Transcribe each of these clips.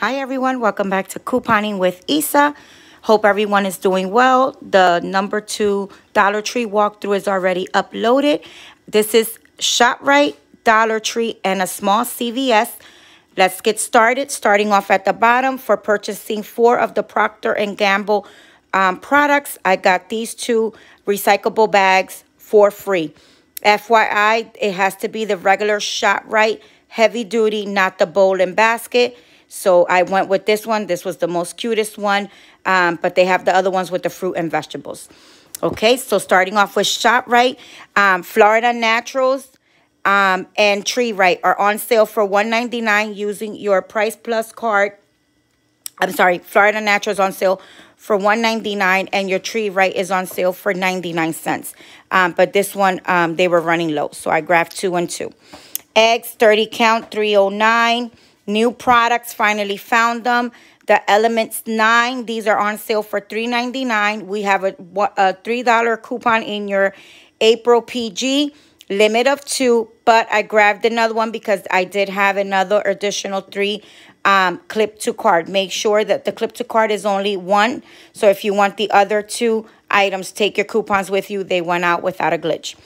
Hi everyone, welcome back to Couponing with Isa. Hope everyone is doing well. The number two Dollar Tree walkthrough is already uploaded. This is ShopRite, Dollar Tree, and a small CVS. Let's get started. Starting off at the bottom for purchasing four of the Procter & Gamble um, products. I got these two recyclable bags for free. FYI, it has to be the regular ShopRite heavy duty, not the bowl and basket. So I went with this one. This was the most cutest one. Um, but they have the other ones with the fruit and vegetables. Okay, so starting off with ShopRite, um, Florida Naturals um, and Tree Ripe are on sale for $1.99 using your Price Plus card. I'm sorry, Florida Naturals on sale for $1.99 and your Tree Ripe is on sale for 99 cents. Um, but this one, um, they were running low, so I grabbed two and two. Eggs, 30 count, 309 New products, finally found them. The Elements 9, these are on sale for $3.99. We have a, a $3 coupon in your April PG. Limit of two, but I grabbed another one because I did have another additional three um, clip to card. Make sure that the clip to card is only one. So if you want the other two items, take your coupons with you. They went out without a glitch.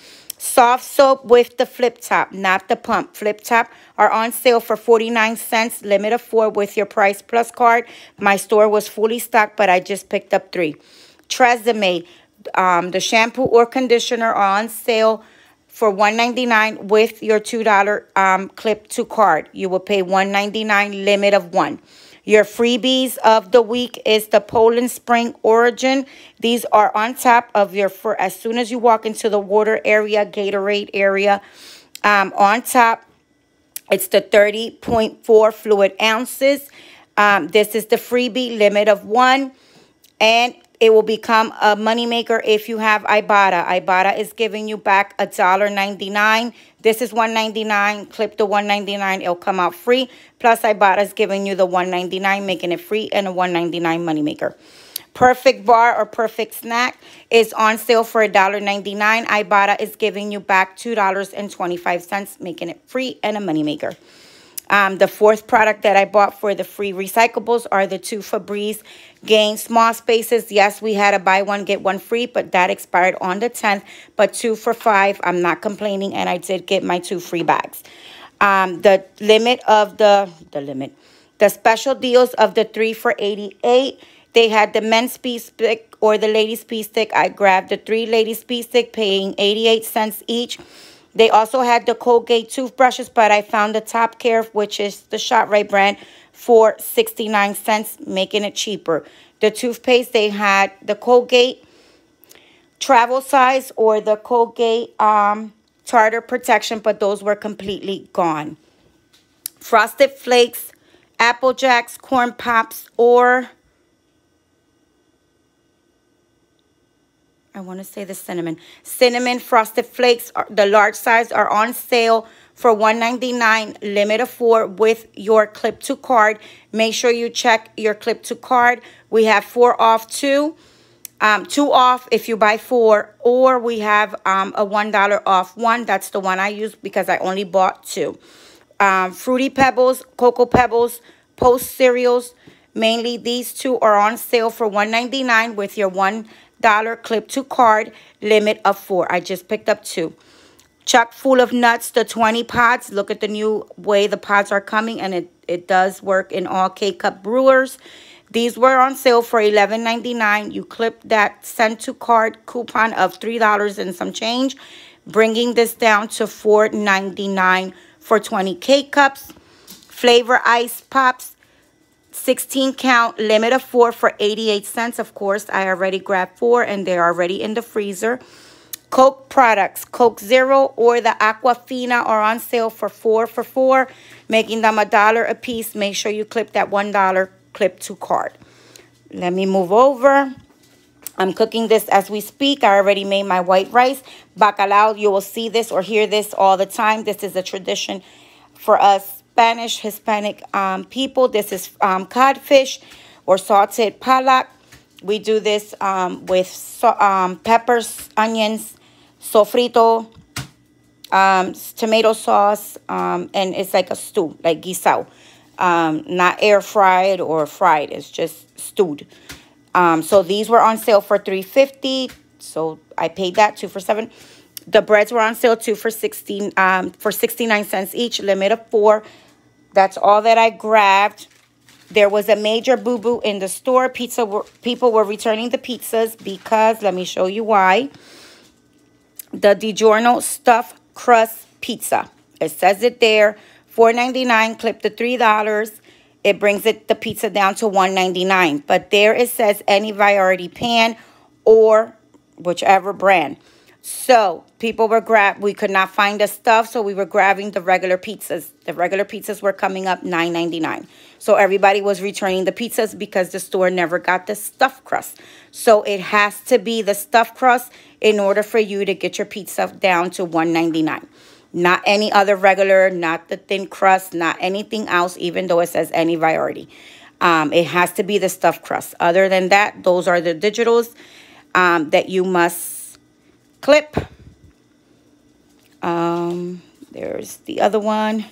Softsoap with the flip top, not the pump. Flip top are on sale for 49 cents, limit of four with your Price Plus card. My store was fully stocked, but I just picked up three. Tresemme, um, the shampoo or conditioner are on sale for $1.99 with your $2 um, clip to card. You will pay $1.99, limit of one. Your freebies of the week is the Poland Spring Origin. These are on top of your, for as soon as you walk into the water area, Gatorade area, um, on top, it's the 30.4 fluid ounces. Um, this is the freebie limit of one. And it will become a moneymaker if you have Ibotta. Ibotta is giving you back a dollar ninety-nine. This is one ninety-nine. Clip the one ninety-nine. It'll come out free. Plus, Ibotta is giving you the one ninety-nine, making it free and a one ninety-nine moneymaker. Perfect bar or perfect snack is on sale for $1.99. Ibotta is giving you back $2.25, making it free and a moneymaker. Um, the fourth product that I bought for the free recyclables are the two Febreze Gain Small Spaces. Yes, we had a buy one, get one free, but that expired on the 10th. But two for five, I'm not complaining, and I did get my two free bags. Um, the limit of the, the limit, the special deals of the three for 88 they had the men's speed stick or the ladies speed stick. I grabbed the three ladies speed stick, paying 88 cents each. They also had the Colgate toothbrushes, but I found the Top Care, which is the ShopRite brand, for 69 cents, making it cheaper. The toothpaste, they had the Colgate travel size or the Colgate um, tartar protection, but those were completely gone. Frosted Flakes, Apple Jacks, Corn Pops, or I want to say the cinnamon. Cinnamon Frosted Flakes, are, the large size, are on sale for $1.99, limit of four with your clip to card. Make sure you check your clip to card. We have four off two, um, two off if you buy four, or we have um, a $1 off one. That's the one I use because I only bought two. Um, Fruity Pebbles, Cocoa Pebbles, Post cereals. Mainly these two are on sale for $1.99 with your one clip to card limit of four. I just picked up two. Chock full o'Nuts, the 20 pods. Look at the new way the pods are coming, and it, it does work in all K-Cup brewers. These were on sale for $11.99. You clip that send to card coupon of $3 and some change, bringing this down to $4.99 for 20 K-Cups. Flavor Ice Pops, 16 count, limit of four for 88 cents. Of course, I already grabbed four and they're already in the freezer. Coke products, Coke Zero or the Aquafina are on sale for four for four, making them a dollar a piece. Make sure you clip that $1 clip to card. Let me move over. I'm cooking this as we speak. I already made my white rice. Bacalao, you will see this or hear this all the time. This is a tradition for us Spanish, Hispanic um, people. This is um, codfish or salted palak. We do this um, with so, um, peppers, onions, sofrito, um, tomato sauce, um, and it's like a stew, like guisao. um, not air fried or fried. It's just stewed. Um, so these were on sale for 350 So I paid that two for seven. The breads were on sale two for 16 um, for 69 cents each, limit of four. That's all that I grabbed. There was a major boo-boo in the store. Pizza were, people were returning the pizzas because, let me show you why. The DiGiorno stuffed crust pizza. It says it there. $4.99, clip the $3. It brings it the pizza down to $1.99. But there it says any variety pan or whichever brand. So people were grab. We could not find the stuff, so we were grabbing the regular pizzas. The regular pizzas were coming up $9.99. So everybody was returning the pizzas because the store never got the stuffed crust. So it has to be the stuffed crust in order for you to get your pizza down to $1.99. Not any other regular, not the thin crust, not anything else, even though it says any variety. Um, it has to be the stuffed crust. Other than that, those are the digitals um, that you must clip. Um, there's the other one.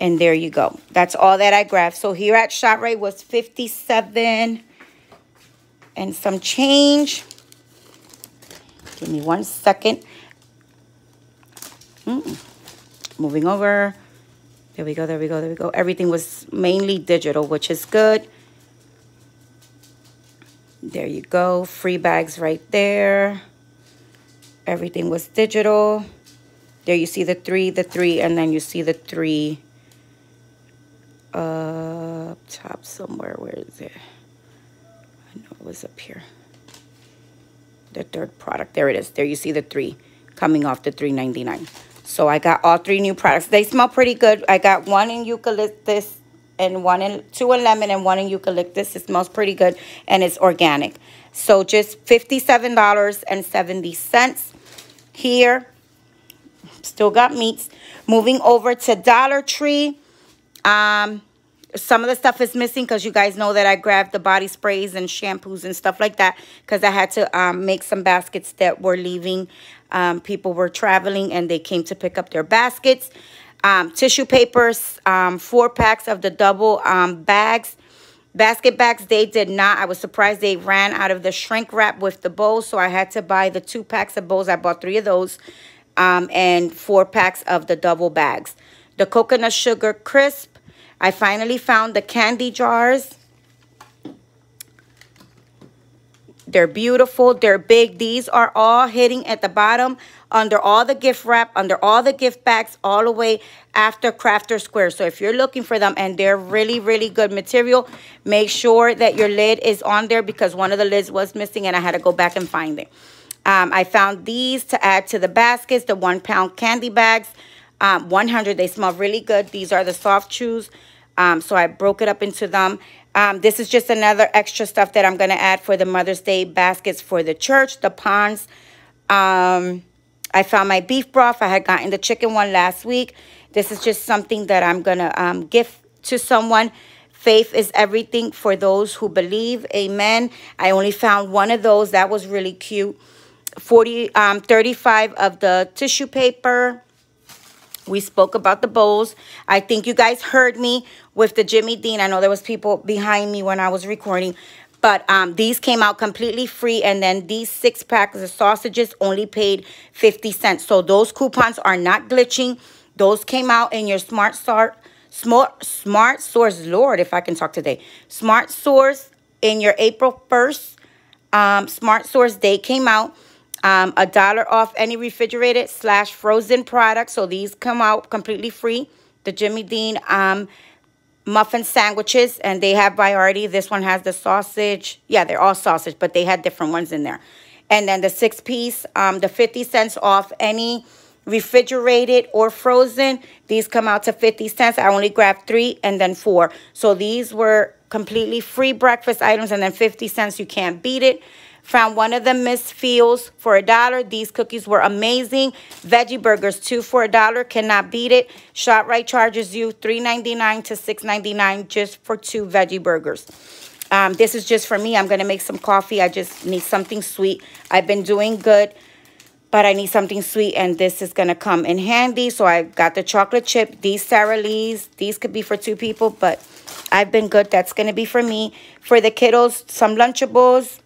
And there you go. That's all that I grabbed. So here at ShopRite was 57 and some change. Give me one second. Mm. Moving over. There we go, there we go, there we go. Everything was mainly digital, which is good. There you go. Free bags right there. Everything was digital. There you see the three, the three, and then you see the three uh, up top somewhere. Where is it? I know it was up here. The third product. There it is. There you see the three coming off the 3.99. So I got all three new products. They smell pretty good. I got one in eucalyptus and one in two in lemon and one in eucalyptus. It smells pretty good and it's organic. So just $57.70 here. Still got meats. Moving over to Dollar Tree. Um, some of the stuff is missing because you guys know that I grabbed the body sprays and shampoos and stuff like that because I had to um, make some baskets that were leaving. Um, people were traveling and they came to pick up their baskets. Um, tissue papers, um, four packs of the double um, bags. Basket bags, they did not. I was surprised they ran out of the shrink wrap with the bowls, so I had to buy the two packs of bowls. I bought three of those um, and four packs of the double bags. The coconut sugar crisp. I finally found the candy jars. They're beautiful. They're big. These are all hitting at the bottom under all the gift wrap, under all the gift bags, all the way after Crafter Square. So if you're looking for them and they're really, really good material, make sure that your lid is on there because one of the lids was missing and I had to go back and find it. Um, I found these to add to the baskets, the one pound candy bags. Um, 100, they smell really good. These are the soft chews. Um, so I broke it up into them. Um, this is just another extra stuff that I'm going to add for the Mother's Day baskets for the church, the Pond's. Um, I found my beef broth. I had gotten the chicken one last week. This is just something that I'm going to um, give to someone. Faith is everything for those who believe. Amen. I only found one of those. That was really cute. 40, um, 35 of the tissue paper. We spoke about the bowls. I think you guys heard me with the Jimmy Dean. I know there was people behind me when I was recording. But um, these came out completely free. And then these six packs of sausages only paid 50 cents. So those coupons are not glitching. Those came out in your Smart Start, Smart, Smart Source, Lord, if I can talk today. Smart Source in your April 1st um, Smart Source, Day came out. Um, a dollar off any refrigerated slash frozen product. So these come out completely free. The Jimmy Dean um, muffin sandwiches and they have priority. This one has the sausage. Yeah, they're all sausage, but they had different ones in there. And then the six piece, um, the 50 cents off any refrigerated or frozen. These come out to 50 cents. I only grabbed three and then four. So these were completely free breakfast items and then 50 cents. You can't beat it. Found one of the Miss Fields for a dollar. These cookies were amazing. Veggie burgers, two for a dollar. Cannot beat it. ShopRite charges you $3.99 to $6.99 just for two veggie burgers. Um, this is just for me. I'm going to make some coffee. I just need something sweet. I've been doing good but I need something sweet and this is going to come in handy. So I got the chocolate chip. These Sara Lee's, these could be for two people, but I've been good. That's going to be for me. For the kiddos, some Lunchables,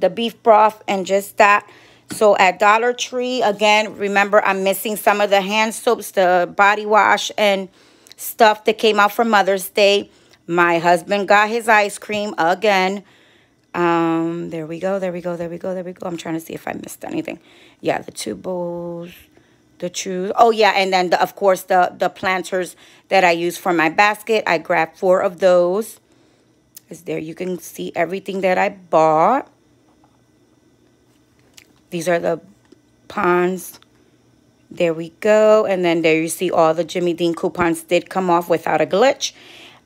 the beef broth, and just that. So at Dollar Tree, again, remember I'm missing some of the hand soaps, the body wash, and stuff that came out for Mother's Day. My husband got his ice cream again. Um, there we go, there we go, there we go, there we go. I'm trying to see if I missed anything. Yeah, the two bowls, the two. Oh, yeah, and then, the, of course, the, the planters that I use for my basket. I grabbed four of those. Is there you can see everything that I bought. These are the Pond's. There we go. And then there you see all the Jimmy Dean coupons did come off without a glitch.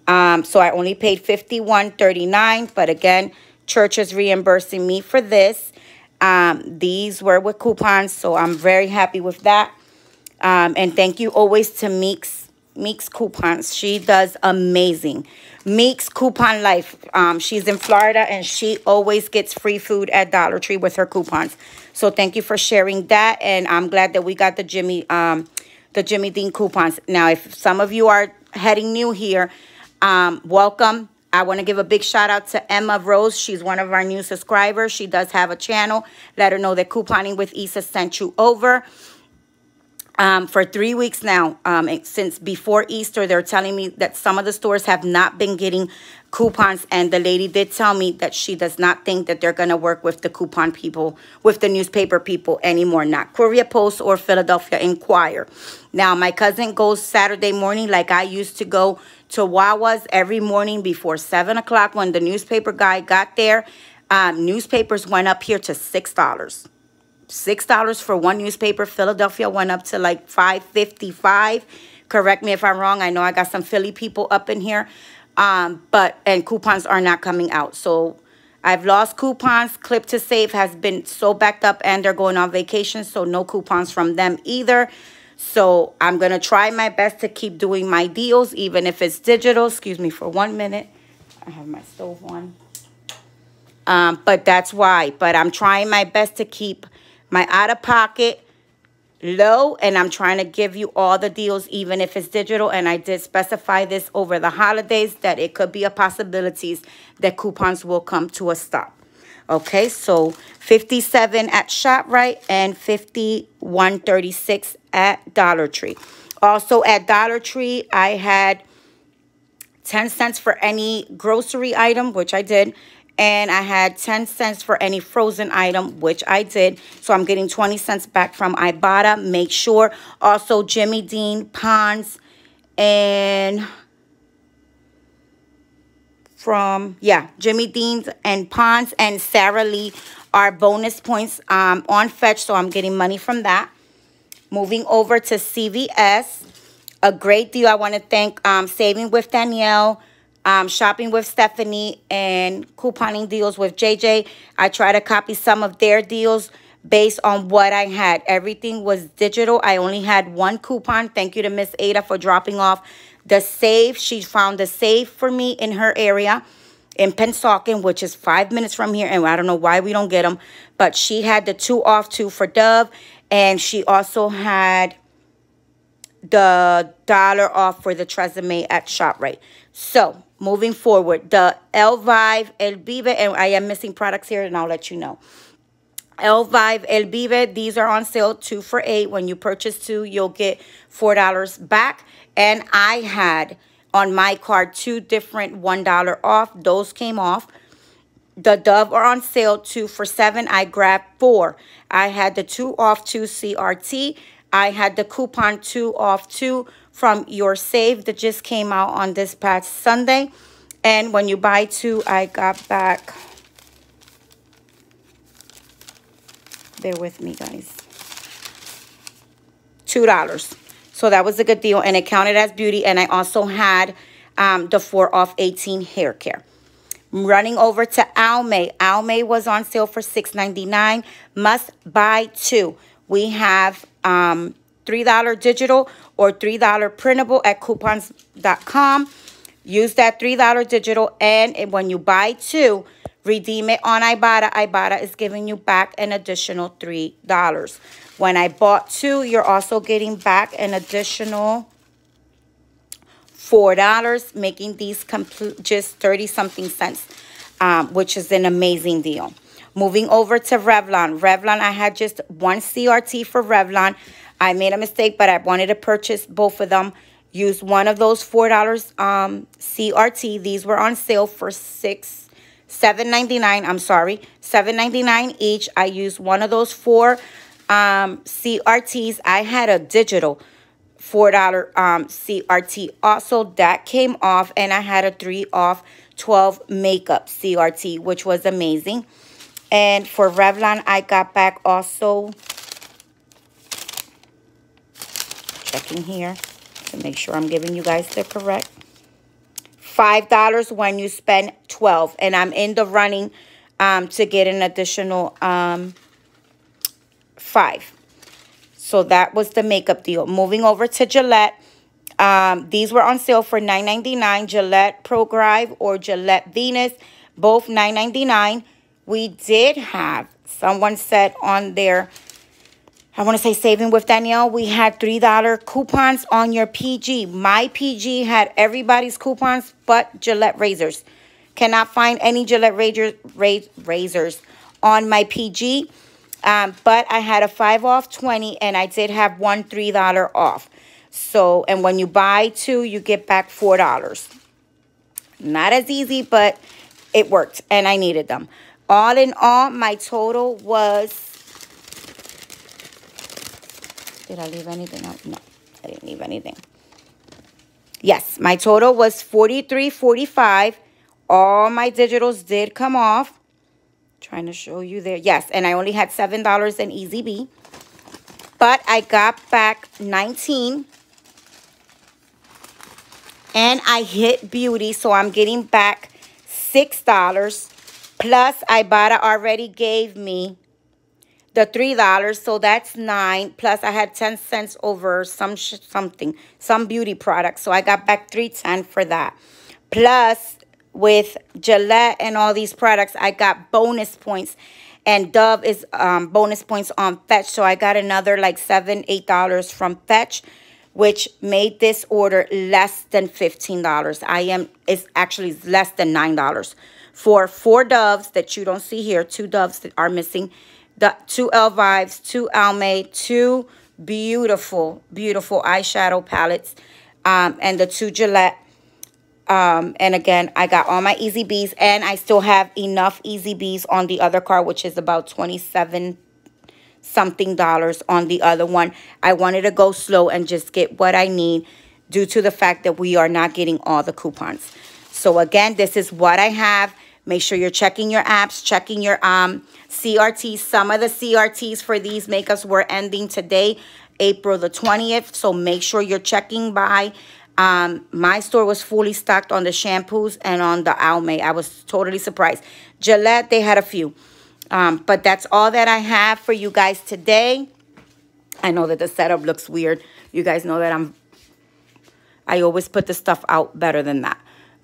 Um, so I only paid $51.39. But again, church is reimbursing me for this. Um, these were with coupons, so I'm very happy with that. Um, and thank you always to Meeks Meeks Coupons. She does amazing. Meeks Coupon Life. Um, she's in Florida and she always gets free food at Dollar Tree with her coupons. So thank you for sharing that. And I'm glad that we got the Jimmy um, the Jimmy Dean coupons. Now, if some of you are heading new here, um, welcome. I want to give a big shout out to Emma Rose. She's one of our new subscribers. She does have a channel. Let her know that Couponing with Isa sent you over um, for three weeks now, um, since before Easter, they're telling me that some of the stores have not been getting coupons. And the lady did tell me that she does not think that they're going to work with the coupon people, with the newspaper people anymore, not Courier Post or Philadelphia Inquirer. Now, my cousin goes Saturday morning like I used to go to Wawa's every morning before 7 o'clock when the newspaper guy got there. Um, newspapers went up here to $6 six dollars for one newspaper. Philadelphia went up to like five fifty five. Correct me if I'm wrong. I know I got some Philly people up in here, um, but and coupons are not coming out. So I've lost coupons. Clip to Save has been so backed up, and they're going on vacation, so no coupons from them either. So I'm gonna try my best to keep doing my deals, even if it's digital. Excuse me for one minute. I have my stove on. Um, but that's why. But I'm trying my best to keep my out-of-pocket low and I'm trying to give you all the deals even if it's digital and I did specify this over the holidays that it could be a possibilities that coupons will come to a stop. Okay, so 57 at ShopRite and 51.36 at Dollar Tree. Also at Dollar Tree, I had 10 cents for any grocery item, which I did, and I had 10 cents for any frozen item, which I did. So I'm getting 20 cents back from Ibotta. Make sure. Also, Jimmy Dean, Pond's, and from, yeah, Jimmy Dean's and Pond's and Sara Lee are bonus points um, on Fetch. So I'm getting money from that. Moving over to CVS. A great deal. I want to thank um, Saving with Danielle, um, shopping with Stephanie and couponing deals with JJ. I try to copy some of their deals based on what I had. Everything was digital. I only had one coupon. Thank you to Miss Ada for dropping off the save. She found the save for me in her area in Pennsauken, which is five minutes from here. And I don't know why we don't get them. But she had the two off two for Dove. And she also had the dollar off for the Tresemme at ShopRite. So moving forward, the Elvive, El Vive, and I am missing products here, and I'll let you know. Elvive, El Vive, these are on sale, two for eight. When you purchase two, you'll get $4 back. And I had on my card two different $1 off. Those came off. The Dove are on sale, two for seven. I grabbed four. I had the two off two CRT. I had the coupon two off two from your save that just came out on this past Sunday. And when you buy two, I got back, bear with me guys, $2. So that was a good deal and it counted as beauty. And I also had um, the 4 off 18 hair care. Running over to Almay. Almay was on sale for $6.99. Must buy two. We have um, $3 digital or $3 printable at coupons.com. Use that $3 digital and when you buy two redeem it on Ibotta, Ibotta is giving you back an additional $3. When I bought two, you're also getting back an additional $4, making these complete just 30 something cents, um, which is an amazing deal. Moving over to Revlon. Revlon, I had just one CRT for Revlon. I made a mistake, but I wanted to purchase both of them. Use one of those $4 um, CRT. These were on sale for six, seven ninety nine. I'm sorry, seven ninety nine each. I used one of those four um, CRTs. I had a digital $4 um, CRT also. That came off, and I had a 3 off 12 makeup CRT, which was amazing. And for Revlon, I got back also, checking here to make sure I'm giving you guys the correct, $5 when you spend 12 And I'm in the running um, to get an additional um, 5 So that was the makeup deal. Moving over to Gillette. Um, these were on sale for $9.99. Gillette Pro or Gillette Venus. Both $9.99 we did have, someone said on there, I want to say saving with Danielle, we had $3 coupons on your PG. My PG had everybody's coupons but Gillette razors. Cannot find any Gillette razors, razors on my PG. Um, but I had a 5 off 20 and I did have one $3 off. So, and when you buy two, you get back $4. Not as easy, but it worked and I needed them. All in all, my total was... Did I leave anything out? No, I didn't leave anything. Yes, my total was 43.45. All my digitals did come off. Trying to show you there. Yes, and I only had $7 in ECB. But I got back 19 and I hit beauty, so I'm getting back $6 Plus, Ibotta already gave me the $3, so that's 9 Plus, I had 10 cents over some something, some beauty products So I got back 310 for that. Plus, with Gillette and all these products, I got bonus points. And Dove is um, bonus points on Fetch. So I got another like 7 $8 from Fetch which made this order less than $15. I am, it's actually less than $9 for four doves that you don't see here, two doves that are missing, the two Elvives, two Almay, two beautiful, beautiful eyeshadow palettes, um, and the two Gillette. Um, and again, I got all my ECBs, and I still have enough ECBs on the other car, which is about 27 something dollars on the other one. I wanted to go slow and just get what I need due to the fact that we are not getting all the coupons. So again, this is what I have. Make sure you're checking your apps, checking your um, CRTs. Some of the CRTs for these makeups were ending today, April the 20th. So make sure you're checking by. Um, my store was fully stocked on the shampoos and on the Almay. I was totally surprised. Gillette, they had a few. Um, but that's all that I have for you guys today. I know that the setup looks weird. You guys know that I'm, I always put the stuff out better than that.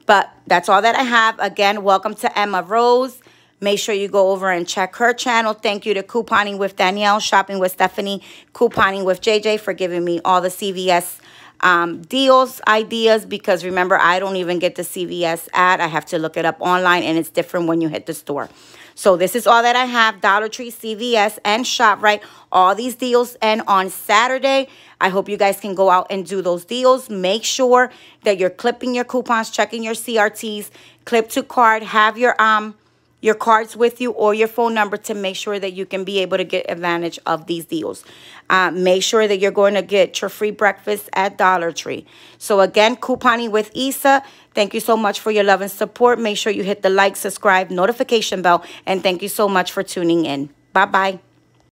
But that's all that I have. Again, welcome to Emma Rose. Make sure you go over and check her channel. Thank you to Couponing with Danielle, Shopping with Stephanie, Couponing with JJ for giving me all the CVS um, deals, ideas, because remember, I don't even get the CVS ad. I have to look it up online, and it's different when you hit the store. So this is all that I have. Dollar Tree, CVS, and ShopRite. All these deals end on Saturday. I hope you guys can go out and do those deals. Make sure that you're clipping your coupons, checking your CRTs, clip to card, have your um your cards with you or your phone number to make sure that you can be able to get advantage of these deals. Uh, make sure that you're going to get your free breakfast at Dollar Tree. So again, couponing with Isa. Thank you so much for your love and support. Make sure you hit the like, subscribe, notification bell, and thank you so much for tuning in. Bye-bye.